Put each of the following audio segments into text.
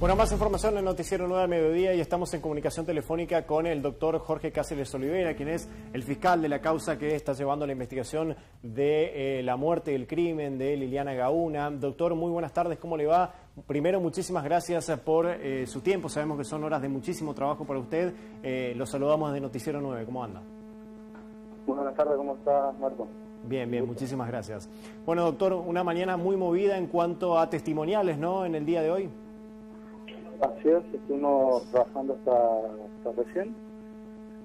Bueno, más información en Noticiero 9 al mediodía y estamos en comunicación telefónica con el doctor Jorge Cáceres Olivera, quien es el fiscal de la causa que está llevando la investigación de eh, la muerte y el crimen de Liliana Gauna. Doctor, muy buenas tardes, ¿cómo le va? Primero, muchísimas gracias por eh, su tiempo, sabemos que son horas de muchísimo trabajo para usted. Eh, lo saludamos de Noticiero 9, ¿cómo anda? Buenas tardes, ¿cómo está Marco? Bien, bien, muchísimas gracias. Bueno, doctor, una mañana muy movida en cuanto a testimoniales, ¿no? En el día de hoy. Así es, estuvimos trabajando hasta, recién.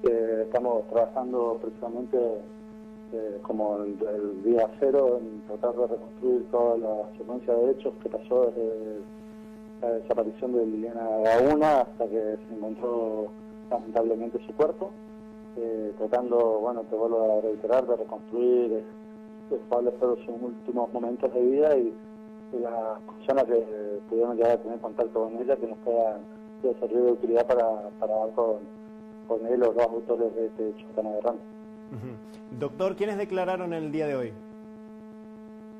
Eh, estamos trabajando precisamente eh, como el, día cero en tratar de reconstruir toda la secuencia de hechos que pasó desde la desaparición de Liliana Gauna hasta que se encontró lamentablemente su cuerpo. Eh, tratando, bueno, te vuelvo a reiterar, de reconstruir cuáles fueron sus últimos momentos de vida y las personas que pudieron llegar a tener contacto con ella que nos puedan servir de utilidad para, para dar con, con él los dos autores de este hecho tan aberrante. Doctor, ¿quiénes declararon en el día de hoy?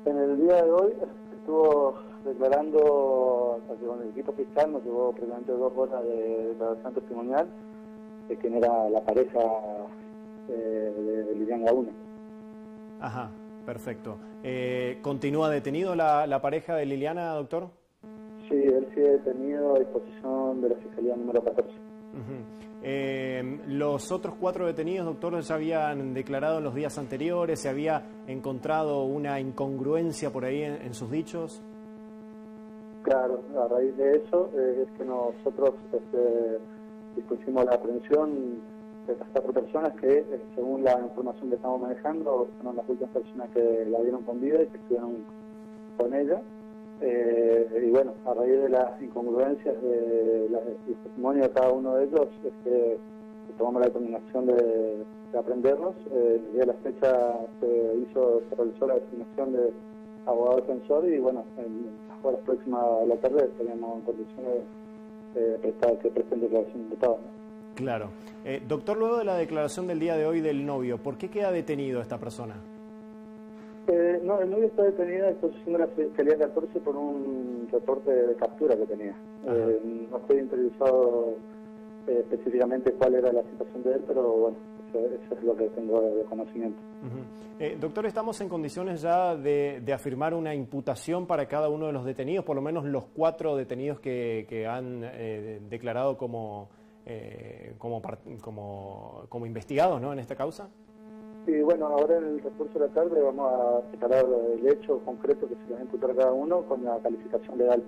En el día de hoy estuvo declarando, con el equipo fiscal nos llevó precisamente dos horas de declaración testimonial de quien era la pareja eh, de Lilian Gauna. Ajá. Perfecto. Eh, ¿Continúa detenido la, pareja de Liliana, doctor? Sí, él sigue detenido a disposición de la Fiscalía número 14. Eh, ¿Los otros cuatro detenidos, doctor, ya habían declarado en los días anteriores? ¿Se había encontrado una incongruencia por ahí en, sus dichos? Claro, a raíz de eso eh, es que nosotros este, dispusimos la aprehensión de estas cuatro personas que, eh, según la información que estamos manejando, son las últimas personas que la vieron con vida y que estuvieron con ella. Eh, y bueno, a raíz de las incongruencias de del testimonio de cada uno de ellos, es que tomamos la determinación de, aprenderlos. Eh, el día de la fecha se hizo, se realizó la designación de abogado defensor y bueno, en las horas próximas a la tarde estaríamos en condiciones de prestar que presente declaración de Estado. Claro. Eh, doctor, luego de la declaración del día de hoy del novio, ¿por qué queda detenido esta persona? Eh, no, el novio está detenido en posición de la Fiscalía 14 por un reporte de captura que tenía. Eh, no estoy interesado específicamente cuál era la situación de él, pero bueno, eso, es lo que tengo de conocimiento. doctor, ¿estamos en condiciones ya de, afirmar una imputación para cada uno de los detenidos, por lo menos los cuatro detenidos que han declarado como eh, como, como, como investigados ¿no? en esta causa? Sí, bueno, ahora en el recurso de la tarde vamos a separar el hecho concreto que se va a imputar a cada uno con la calificación legal.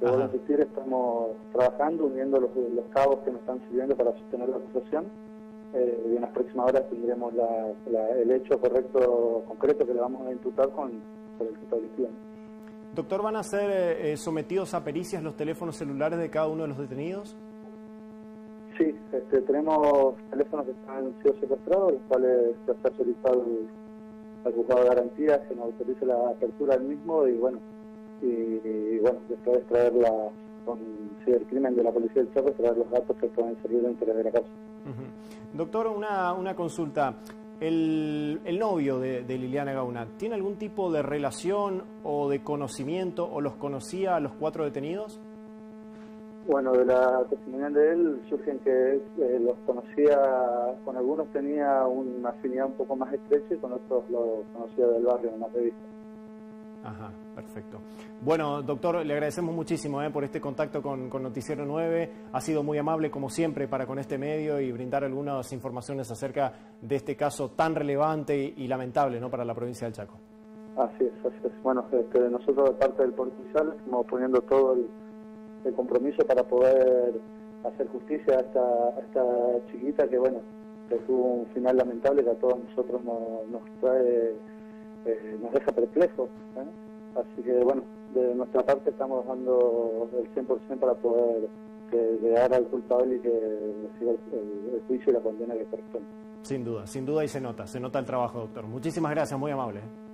Debo insistir, estamos trabajando, uniendo los, los, cabos que nos están sirviendo para sostener la acusación. Eh, y en las próximas horas tendremos el hecho correcto, concreto que le vamos a imputar con, el que Doctor, ¿van a ser eh, sometidos a pericias los teléfonos celulares de cada uno de los detenidos? Sí, este, tenemos teléfonos que han sido secuestrados, los cuales se ha solicitado al juzgado de garantías que nos autorice la apertura del mismo y bueno, y, bueno, después traerla con si el crimen de la policía del Cerro, traer los datos que pueden servir dentro de la causa. Doctor, una, una consulta. El, el novio de, Liliana Gauna, ¿tiene algún tipo de relación o de conocimiento o los conocía a los cuatro detenidos? Bueno, de la testimonial de él surgen que eh, los conocía, con algunos tenía una afinidad un poco más estrecha y con otros los conocía del barrio en una revista. Ajá, perfecto. Bueno, doctor, le agradecemos muchísimo eh, por este contacto con, Noticiero 9. Ha sido muy amable, como siempre, para con este medio y brindar algunas informaciones acerca de este caso tan relevante y, lamentable ¿no? para la provincia del Chaco. Así es, así es. Bueno, este, nosotros de parte del policial estamos poniendo todo el el compromiso para poder hacer justicia a esta, esta chiquita que, bueno, que tuvo un final lamentable que a todos nosotros nos, trae, eh, nos deja perplejos. ¿eh? Así que, bueno, de nuestra parte estamos dando el 100% para poder llegar al culpable y que reciba el, juicio y la condena que corresponde. Sin duda, sin duda y se nota, se nota el trabajo, doctor. Muchísimas gracias, muy amable. ¿eh?